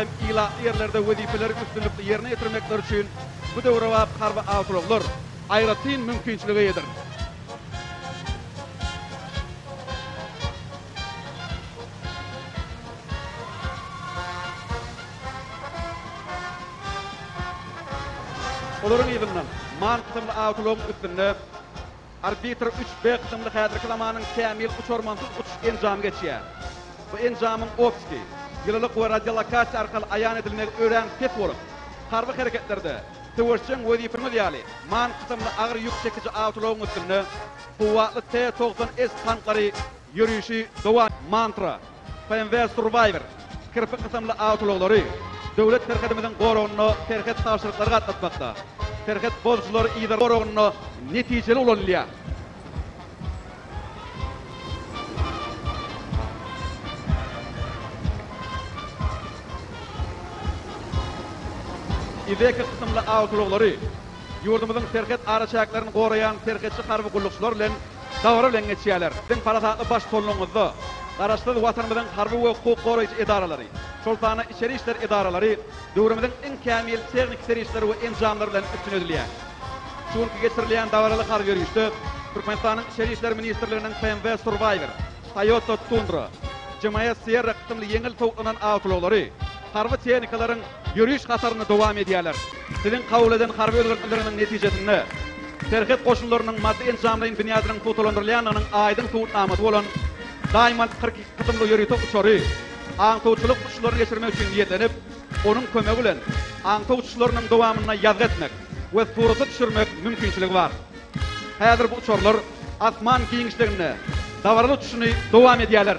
hem ilatly ýerlerde wezipeleri üstünlikli ýerine ýetirmekleri üçin bu döwrebap harby awtoulaglar aýratyn mümkinçilige eýedir. Olaryň yzyndan man kysymly awtoulagyň üstünde Orbiter üç B kysymly häzirki zamanyň kämil uçarmansyz uçuş enjamy geçýär. Bu enjamyň optiki, ýylylyk we radiolokasiýa arkaly aýan edilmegi örän pes bolup, harby hereketlerde, söweşjeň wezipeňiz ýaly, man kysymly agyr ýük çekiji awtoulagyň üstünde kuwwatly T-togsan S tanklary ýörişi dowam Mantra, BMW Survivor kirpi kysymly awtoulaglary döwlet serhedimiziň goragynda serhet tabşyryklary gatnatmakda, serhet bozujylary yzarlamak goragynda netijeli ulanylýar. Iveco kysymly awtoulaglary ýurdumyzyň serhet araçäklerini goraýan serhetçi harby gullukçylar bilen dabara bilen geçýärler. Siziň parasatly baş solnugyňyzda Garaşsyz Watanymyzyň harby we hukuk goraýjy edaralary, şol sanda içeri işler edaralary döwrümiziň iň kämil tehniki serişdeleri we enjamlary bilen üpjün edilýär. Şu günki geçirilýän dabaraly harby ýörişde Türkmenistanyň Içeri işler ministrliginiň PMW Survivor, Toyota Tundra, JMS Sierra kysymly ýeňil sowuklanan awtoulaglary harby tehnikalaryň ýöriş hatarynda dowam edýärler. Siziň kabul eden harby özgertmeleriňiziň netijesinde, serhet goşunlarynyň maddy-enjamlaýyn binýadynyň pugtalandyrylýandygynyň aýdyň subutnamasy bolan Diamond kyrk iki kysymly ýörite uçary aňtawçylyk uçuşlaryny geçirmek üçin niýetlenip, onuň kömegi bilen aňtaw uçuşlarynyň dowamynda ýazgy etmek we surata düşürmek mümkinçiligi bar. Häzir bu uçarlar asman giňişliginde dabaraly uçuşyny dowam edýärler.